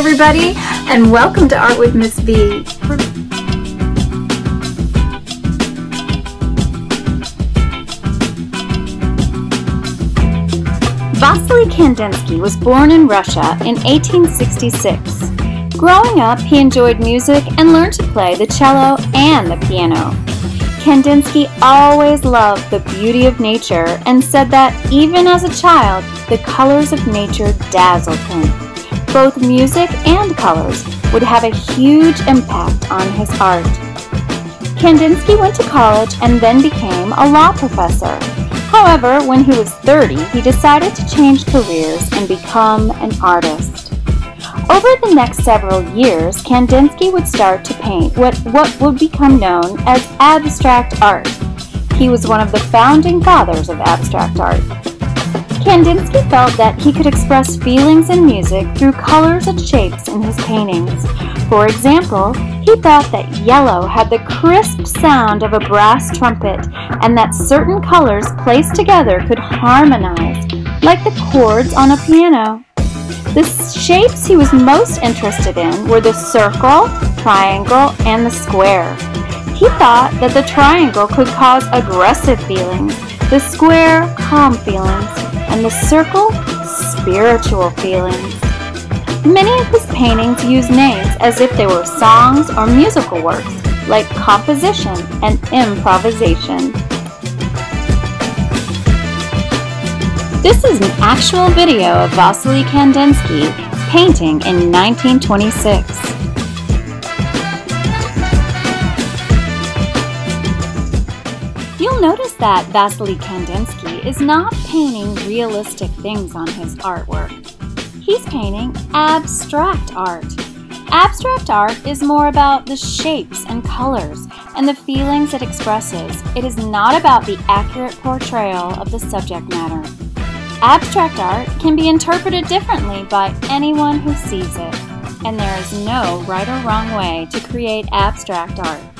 Everybody and welcome to Art with Miss V. Vasily Kandinsky was born in Russia in 1866. Growing up, he enjoyed music and learned to play the cello and the piano. Kandinsky always loved the beauty of nature and said that even as a child, the colors of nature dazzled him. Both music and colors would have a huge impact on his art. Kandinsky went to college and then became a law professor. However, when he was 30, he decided to change careers and become an artist. Over the next several years, Kandinsky would start to paint what, what would become known as abstract art. He was one of the founding fathers of abstract art. Kandinsky felt that he could express feelings in music through colors and shapes in his paintings. For example, he thought that yellow had the crisp sound of a brass trumpet and that certain colors placed together could harmonize, like the chords on a piano. The shapes he was most interested in were the circle, triangle, and the square. He thought that the triangle could cause aggressive feelings, the square, calm feelings, and the circle, spiritual feelings. Many of his paintings use names as if they were songs or musical works, like composition and improvisation. This is an actual video of Vasily Kandinsky painting in 1926. That Vasily Kandinsky is not painting realistic things on his artwork. He's painting abstract art. Abstract art is more about the shapes and colors and the feelings it expresses. It is not about the accurate portrayal of the subject matter. Abstract art can be interpreted differently by anyone who sees it, and there is no right or wrong way to create abstract art.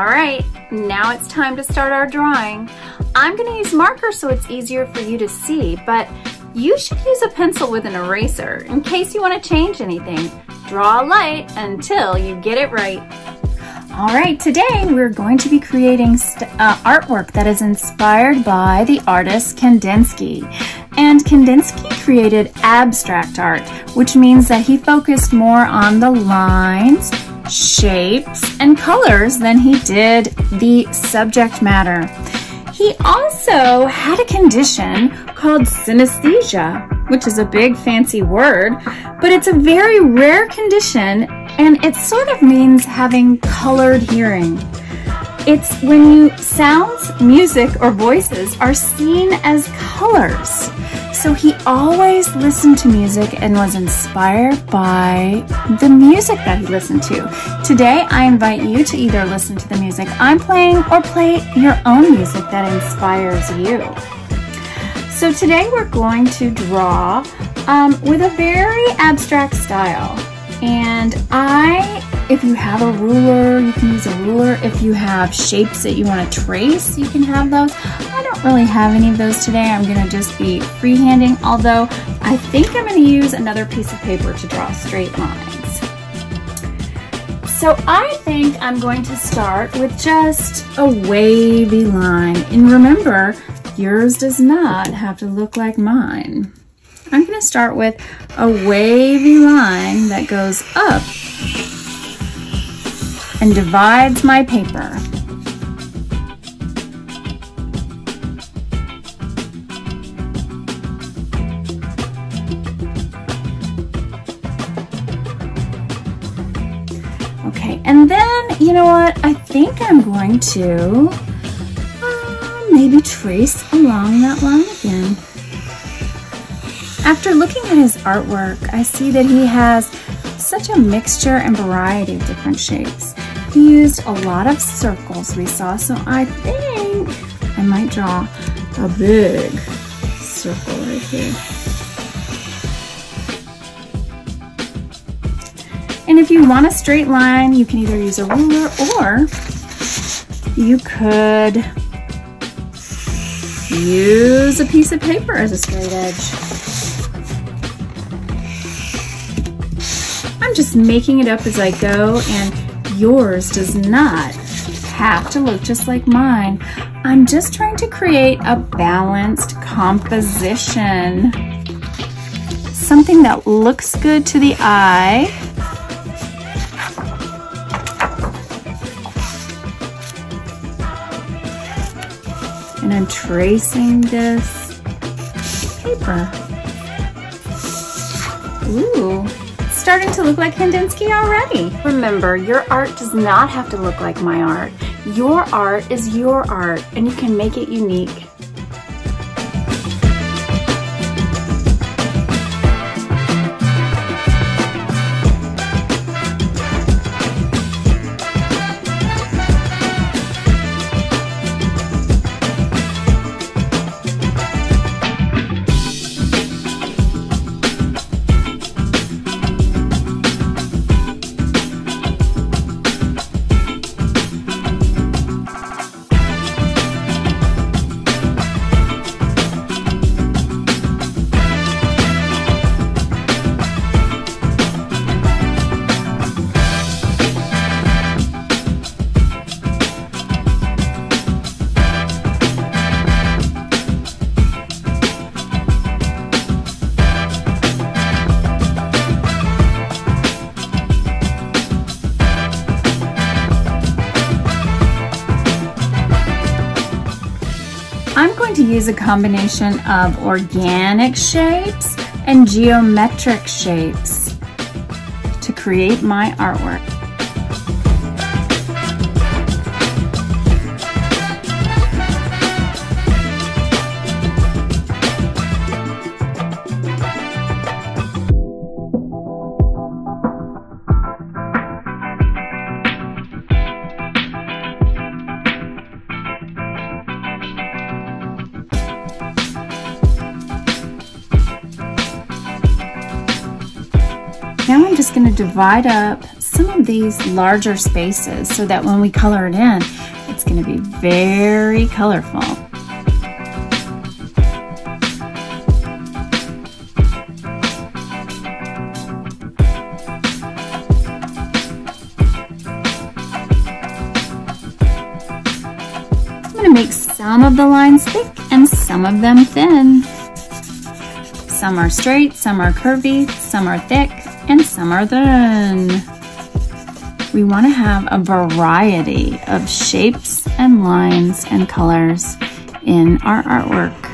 All right, now it's time to start our drawing. I'm gonna use marker so it's easier for you to see, but you should use a pencil with an eraser in case you wanna change anything. Draw a light until you get it right. All right, today we're going to be creating uh, artwork that is inspired by the artist Kandinsky. And Kandinsky created abstract art, which means that he focused more on the lines, shapes, and colors than he did the subject matter. He also had a condition called synesthesia, which is a big fancy word, but it's a very rare condition and it sort of means having colored hearing. It's when you sounds, music, or voices are seen as colors. So he always listened to music and was inspired by the music that he listened to. Today, I invite you to either listen to the music I'm playing or play your own music that inspires you. So today we're going to draw um, with a very abstract style. And I, if you have a ruler, you can use a ruler. If you have shapes that you want to trace, you can have those. I don't really have any of those today. I'm going to just be freehanding, although I think I'm going to use another piece of paper to draw straight lines. So I think I'm going to start with just a wavy line. And remember, yours does not have to look like mine. I'm going to start with a wavy line that goes up and divides my paper. Okay, and then, you know what? I think I'm going to uh, maybe trace along that line again. After looking at his artwork, I see that he has such a mixture and variety of different shapes. Used a lot of circles we saw, so I think I might draw a big circle right here. And if you want a straight line, you can either use a ruler or you could use a piece of paper as a straight edge. I'm just making it up as I go and yours does not have to look just like mine. I'm just trying to create a balanced composition. Something that looks good to the eye and I'm tracing this paper. Ooh, starting to look like Kandinsky already. Remember, your art does not have to look like my art. Your art is your art and you can make it unique. Going to use a combination of organic shapes and geometric shapes to create my artwork. Just going to divide up some of these larger spaces so that when we color it in, it's going to be very colorful. I'm going to make some of the lines thick and some of them thin. Some are straight, some are curvy, some are thick, and some are thin. We want to have a variety of shapes and lines and colors in our artwork.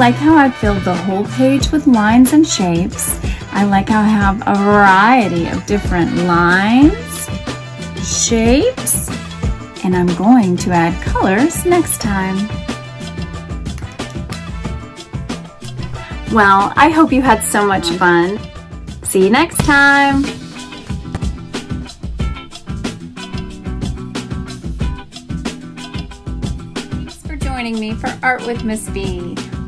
Like how I've filled the whole page with lines and shapes. I like how I have a variety of different lines, shapes, and I'm going to add colors next time. Well, I hope you had so much fun. See you next time. Thanks for joining me for Art with Miss B.